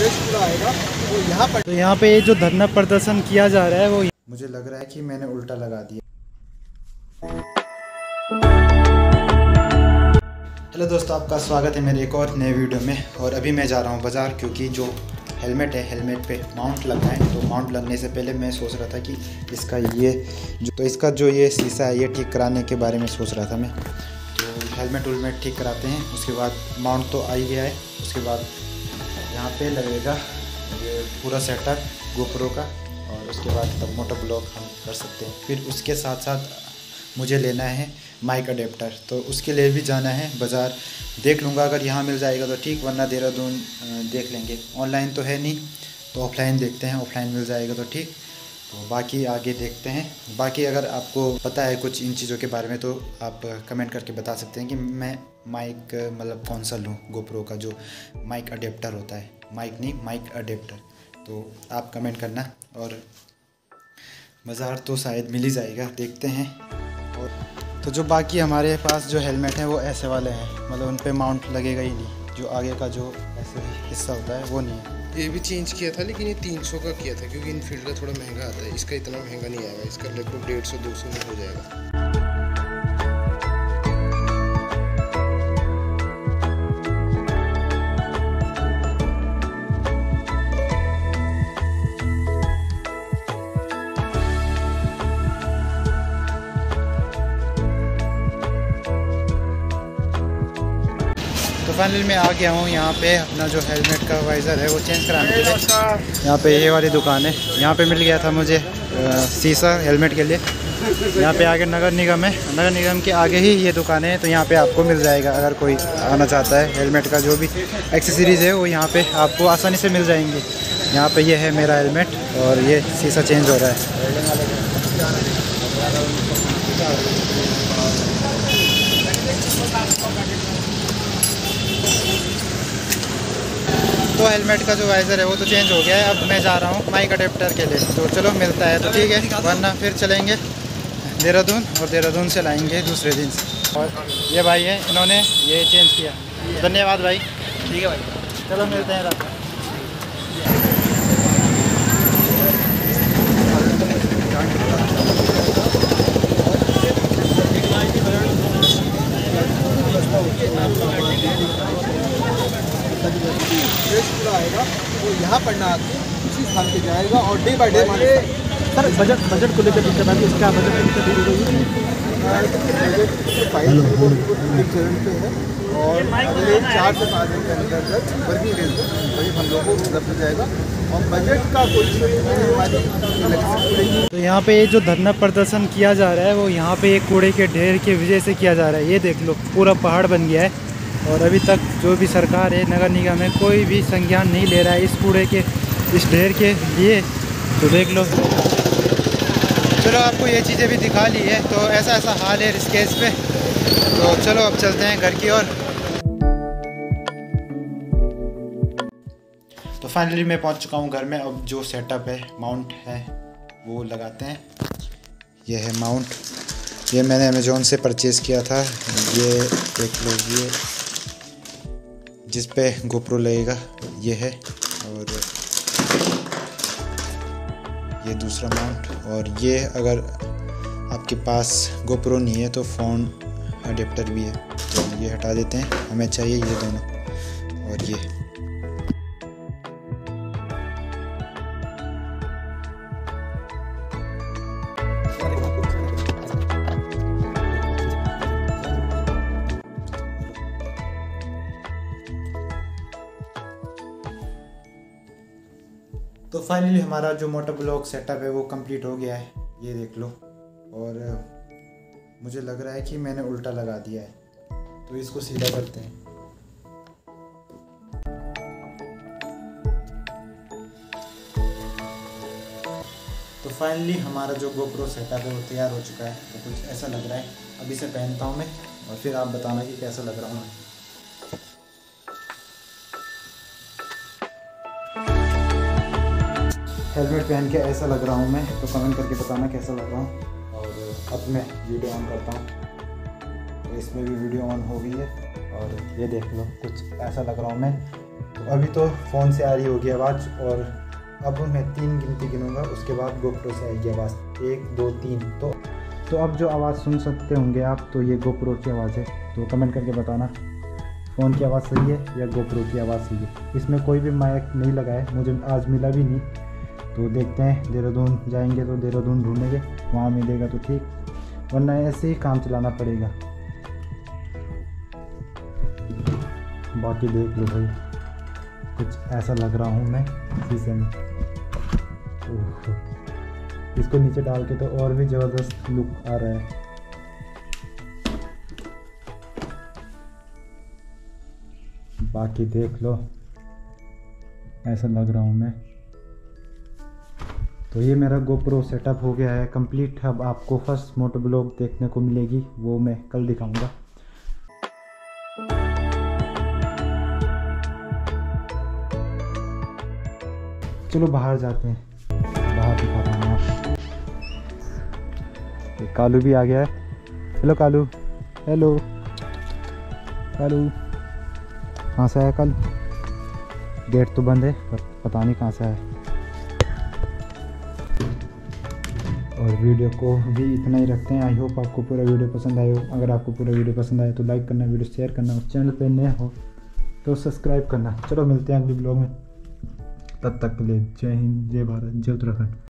वो यहाँ पर तो यहाँ पे जो धरना प्रदर्शन किया जा रहा है, वो मुझे लग रहा है कि मैंने उल्टा लगा दिया। हेलो दोस्तों, आपका स्वागत है मेरे एक और नए वीडियो में। और अभी मैं जा रहा हूँ बाज़ार, क्योंकि जो हेलमेट है, हेलमेट पे माउंट लगना है। तो माउंट लगने से पहले मैं सोच रहा था कि इसका ये जो तो इसका जो ये शीशा है, ये ठीक कराने के बारे में सोच रहा था मैं। तो हेलमेट उलमेट ठीक कराते हैं, उसके बाद माउंट तो आ ही गया है। उसके बाद यहाँ पे लगेगा ये पूरा सेटअप गोप्रो का और उसके बाद तब मोटर ब्लॉक हम कर सकते हैं। फिर उसके साथ साथ मुझे लेना है माइक अडेप्टर। तो उसके लिए भी जाना है बाज़ार। देख लूँगा, अगर यहाँ मिल जाएगा तो ठीक, वरना देहरादून देख लेंगे। ऑनलाइन तो है नहीं तो ऑफलाइन देखते हैं, ऑफलाइन मिल जाएगा तो ठीक। तो बाकी आगे देखते हैं। बाकी अगर आपको पता है कुछ इन चीज़ों के बारे में तो आप कमेंट करके बता सकते हैं कि मैं माइक मतलब कौन सा लूँ? गोप्रो का जो माइक अडेप्टर होता है। माइक नहीं, माइक अडेप्टर तो आप कमेंट करना और बाज़ार तो शायद मिल ही जाएगा। देखते हैं। और तो जो बाकी हमारे पास जो हेलमेट हैं, वो ऐसे वाले हैं। मतलब उन पर माउंट लगेगा ही नहीं। जो आगे का जो ऐसे हिस्सा होता है, वो नहीं है। ये भी चेंज किया था, लेकिन ये तीन सौ का किया था, क्योंकि इनफील्ड का थोड़ा महँगा आता है। इसका इतना महँगा नहीं आएगा, इसका लगभग डेढ़ सौ, दो सौ में हो जाएगा। फाइनली मैं आ गया हूँ, यहाँ पे अपना जो हेलमेट का वाइज़र है वो चेंज कराने के लिए। यहाँ पे ये वाली दुकान है। यहाँ पे मिल गया था मुझे शीशा हेलमेट के लिए। यहाँ पे आगे नगर निगम है। नगर निगम के आगे ही ये दुकान है तो यहाँ पे आपको मिल जाएगा अगर कोई आना चाहता है हेलमेट का, जो भी एक्सेसरीज़ है वो यहाँ पे आपको आसानी से मिल जाएँगे। यहाँ पे ये है मेरा हेलमेट और ये शीशा चेंज हो रहा है। तो हेलमेट का जो वाइज़र है वो तो चेंज हो गया है। अब मैं जा रहा हूँ माइक अडेप्टर के लिए। तो चलो, मिलता है तो ठीक है। वरना फिर चलेंगे देहरादून और देहरादून से लाएँगे दूसरे दिन से। और ये भाई है, इन्होंने ये चेंज किया। धन्यवाद भाई। ठीक है भाई। चलो, मिलते हैं रात फ्रेश पूरा आएगा वो यहाँ पढ़ना आके उसी स्थान पे जाएगा और डे बाई डे हमारे सर बजट बजट को लेकर दिक्कत आती है इसका बजट की दिक्कत दूर होगी फ़ाइल चरण पे है और अगले चार से पाँच दिन के अंदर तक वर्किंग डेज़ करीब हम लोगों को उपलब्ध हो जाएगा। और बजट का कोई हमारी तो यहाँ पे जो धरना प्रदर्शन किया जा रहा है वो यहाँ पे एक कूड़े के ढेर की वजह से किया जा रहा है। ये देख लो पूरा पहाड़ बन गया है। और अभी तक जो भी सरकार है, नगर निगम है, कोई भी संज्ञान नहीं ले रहा है इस कूड़े के, इस ढेर के लिए। तो देख लो। चलो, आपको ये चीज़ें भी दिखा ली है तो ऐसा ऐसा हाल है स्केच पे। तो चलो, अब चलते हैं घर की ओर। तो फाइनली मैं पहुँच चुका हूँ घर में। अब जो सेटअप है माउंट है, वो लगाते हैं। ये है माउंट ये मैंने अमेज़ोन से परचेज़ किया था। ये देख लो, ये जिस पे गोप्रो लगेगा, ये है और ये दूसरा माउंट। और ये अगर आपके पास गोप्रो नहीं है तो फ़ोन अडेप्टर भी है। तो ये हटा देते हैं, हमें चाहिए ये दोनों। और ये। तो फाइनली हमारा जो मोटर ब्लॉक सेटअप है वो कंप्लीट हो गया है। ये देख लो। और, मुझे लग रहा है कि मैंने उल्टा लगा दिया है। तो इसको सीधा करते हैं। तो फाइनली हमारा जो गोप्रो सेटअप है वो तैयार हो चुका है। तो कुछ ऐसा लग रहा है। अभी से पहनता हूँ मैं, और फिर आप बताना कि कैसा लग रहा हूँ। हेलमेट पहन के ऐसा लग रहा हूँ मैं तो कमेंट करके बताना कैसा लग रहा हूँ। और अब मैं वीडियो ऑन करता हूँ। तो इसमें भी वीडियो ऑन हो गई है। और ये देख लो, कुछ ऐसा लग रहा हूँ मैं। तो अभी तो फ़ोन से आ रही होगी आवाज़, और अब मैं तीन गिनती गिनूँगा, उसके बाद गोप्रो से आएगी आवाज़। एक, दो, तीन तो। तो अब जो आवाज़ सुन सकते होंगे आप तो ये गोप्रो की आवाज़ है। तो कमेंट करके बताना फ़ोन की आवाज़ सही है या गोप्रो की आवाज़ सही है। इसमें कोई भी माइक नहीं लगा है, मुझे आज मिला भी नहीं। तो देखते हैं, देहरादून जाएँगे तो देहरादून ढूंढेंगे, वहाँ मिलेगा तो ठीक, वरना ऐसे ही काम चलाना पड़ेगा। बाकी देख लो भाई, कुछ ऐसा लग रहा हूँ मैं शीशे में। इसको नीचे डाल के तो और भी ज़बरदस्त लुक आ रहा है। बाकी देख लो, ऐसा लग रहा हूँ मैं। तो ये मेरा गोप्रो सेटअप हो गया है। कंप्लीट अब आपको फ़र्स्ट मोटो ब्लॉग देखने को मिलेगी। वो मैं कल दिखाऊँगा। चलो बाहर जाते हैं। बाहर दिखाता हूँ आप। कालू भी आ गया है। हेलो कालू। हेलो। कालू। कहाँ से आया कल? गेट तो बंद है, पर पता नहीं कहाँ से आया। और वीडियो को भी इतना ही रखते हैं। आई होप आपको पूरा वीडियो पसंद आए हो। अगर आपको पूरा वीडियो पसंद आए तो लाइक करना, वीडियो शेयर करना और चैनल पर नए हो तो सब्सक्राइब करना। चलो मिलते हैं अगले ब्लॉग में। तब तक के लिए जय हिंद, जय भारत, जय उत्तराखंड।